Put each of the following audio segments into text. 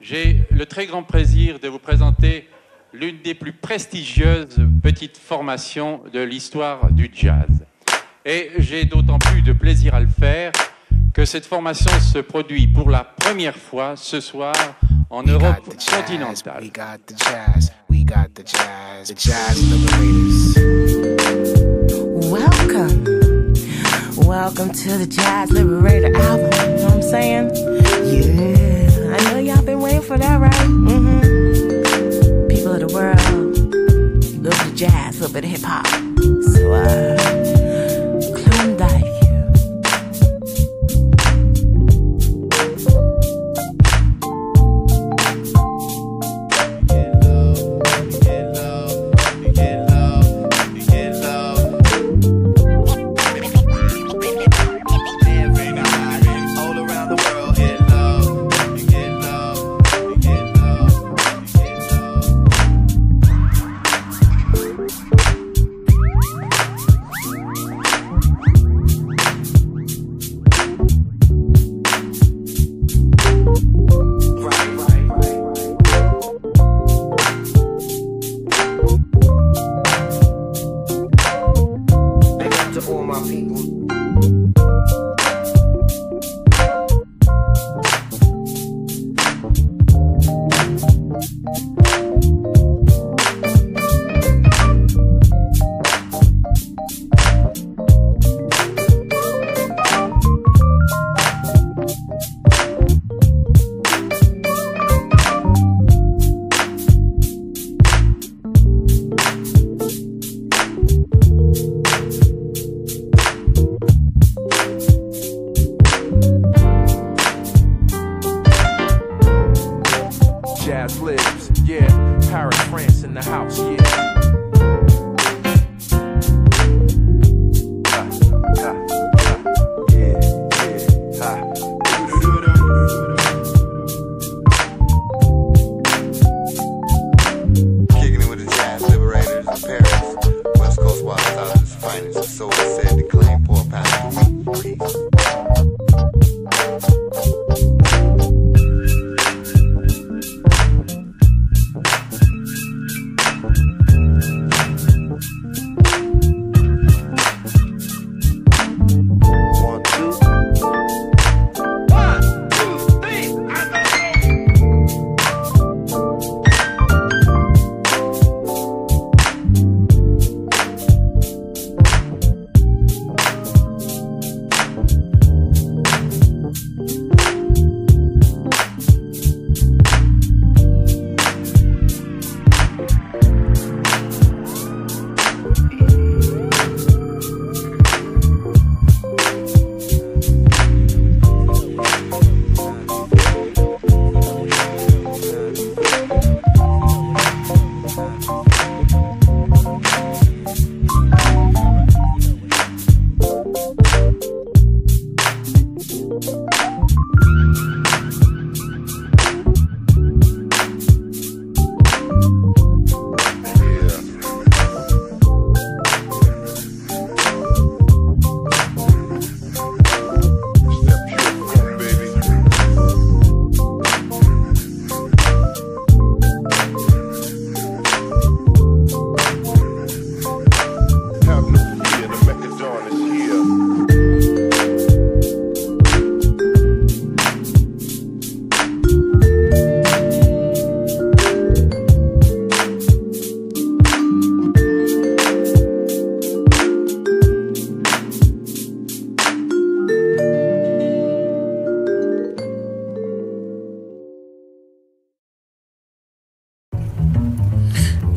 J'ai le très grand plaisir de vous présenter l'une des plus prestigieuses petites formations de l'histoire du jazz. Et j'ai d'autant plus de plaisir à le faire que cette formation se produit pour la première fois ce soir en We Europe got the jazz, continentale. We got the jazz. We got the jazz. The jazz liberators. Welcome. Welcome to the Jazz Liberator album. You know what I'm saying? Yeah. Y'all been waiting for that, right? Mm-hmm. People of the world, little bit of jazz, little bit of hip hop. So, uh, Klondike. Jazz. Paris, France in the house, yeah.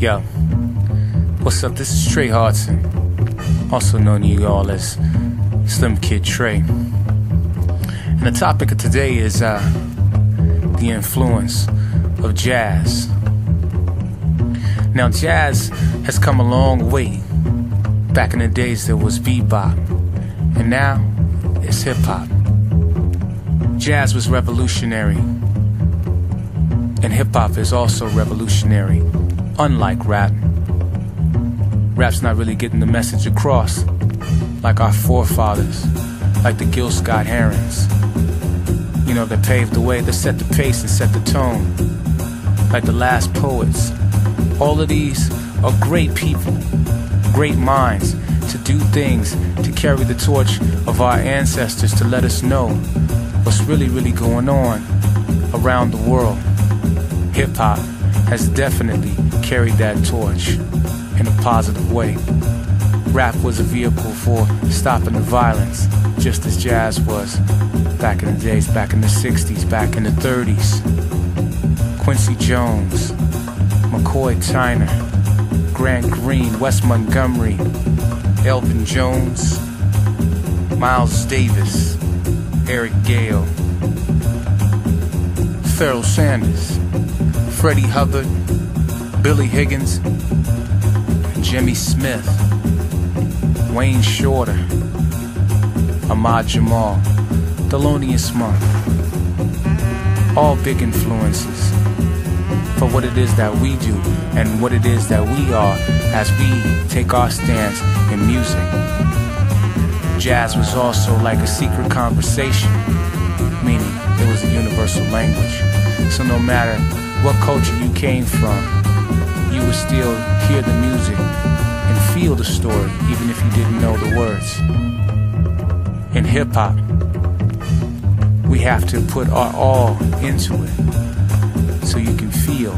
Yo, what's up? This is Tre Hardson, also known to you all as Slim Kid Trey. And the topic of today is uh, the influence of jazz. Now, jazz has come a long way. Back in the days, there was bebop, and now it's hip hop. Jazz was revolutionary, and hip hop is also revolutionary, unlike rap. Rap's not really getting the message across like our forefathers, like the Gil Scott Herons. You know, that paved the way, that set the pace and set the tone, like the last poets. All of these are great people, great minds to do things, to carry the torch of our ancestors, to let us know what's really, really going on around the world. Hip hop has definitely carried that torch in a positive way. Rap was a vehicle for stopping the violence, just as jazz was back in the days, back in the 60s, back in the 30s. Quincy Jones, McCoy Tyner, Grant Green, Wes Montgomery, Elvin Jones, Miles Davis, Eric Gale, Pharoah Sanders, Freddie Hubbard, Billy Higgins, Jimmy Smith, Wayne Shorter, Ahmad Jamal, Thelonious Monk. All big influences for what it is that we do and what it is that we are as we take our stance in music. Jazz was also like a secret conversation, meaning it was a universal language. So no matter what culture you came from, you would still hear the music and feel the story, even if you didn't know the words. In hip hop, we have to put our all into it so you can feel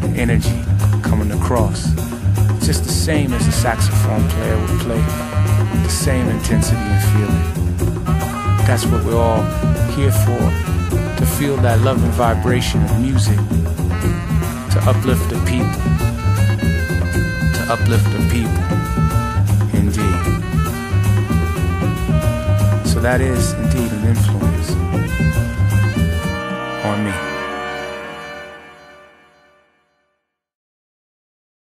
the energy coming across. It's just the same as a saxophone player would play, the same intensity and feeling. That's what we're all here for to feel that love and vibration of music, to uplift the people, to uplift the people, indeed. So that is indeed an influence on me.